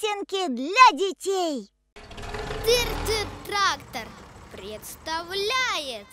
Песенки для детей. Тыр-тыр-трактор представляет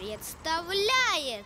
представляет.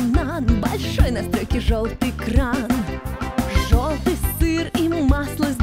банан, большой на желтый кран, желтый сыр и масло с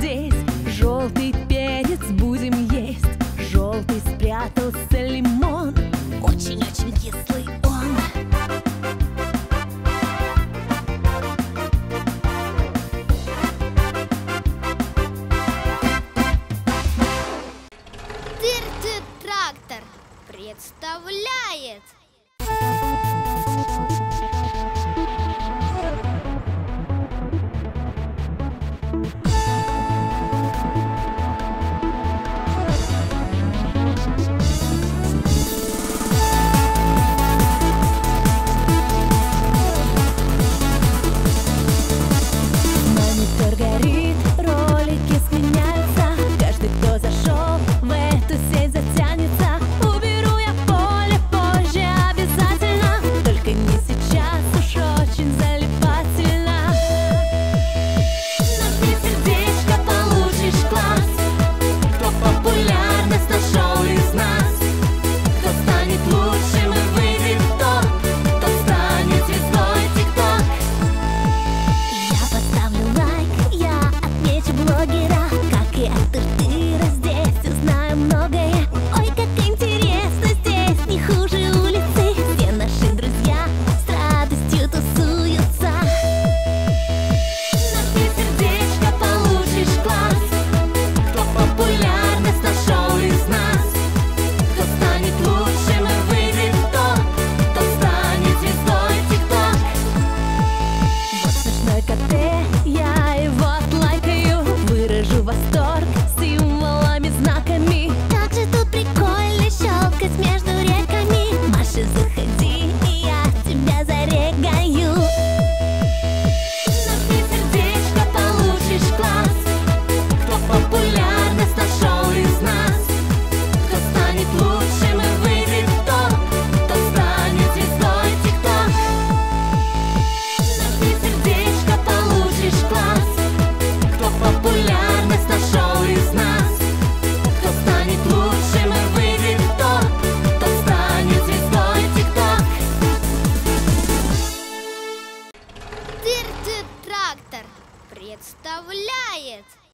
quiet.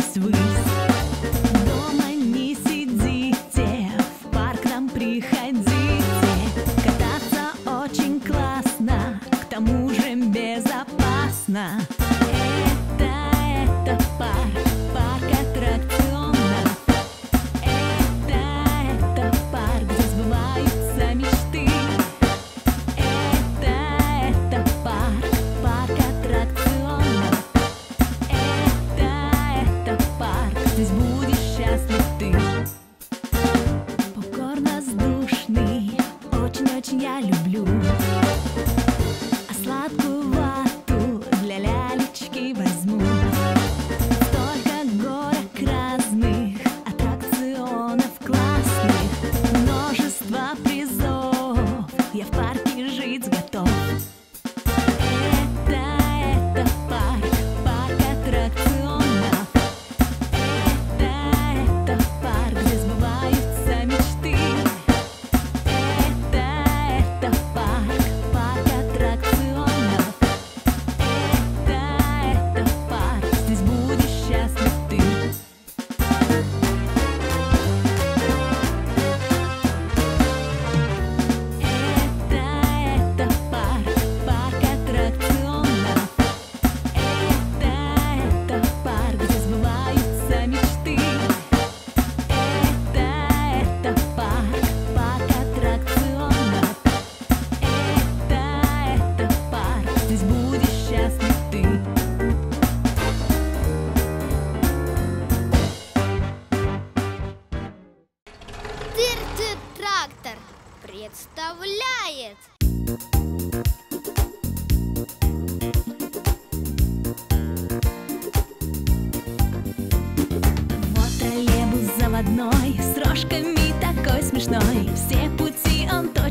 свист.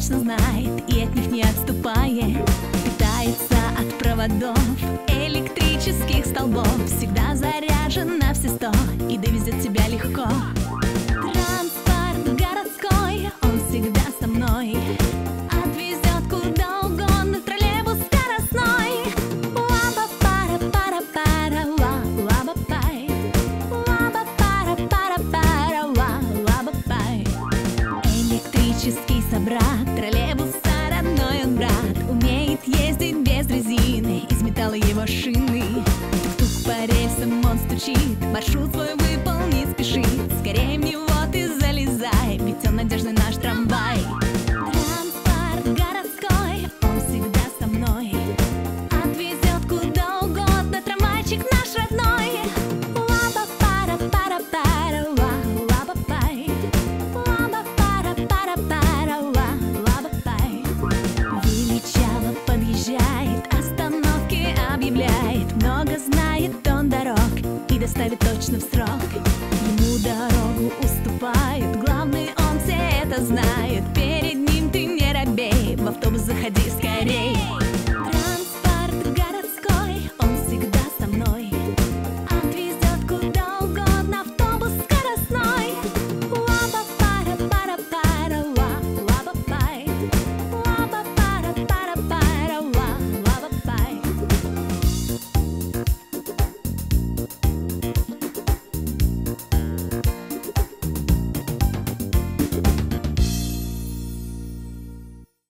точно знает и от них не отступает. Питается от проводов, электрических столбов. Всегда заряжен на все сто и довезет тебя легко. Электрический собрат, троллейбуса родной он брат. Умеет ездить без резины, из металла его шины. Тук-тук по рельсам он стучит, маршрут свой доставит точно в срок. Ему дорогу уступают, главный он все это знает. Перед ним ты не робей, в автобус заходи скорей.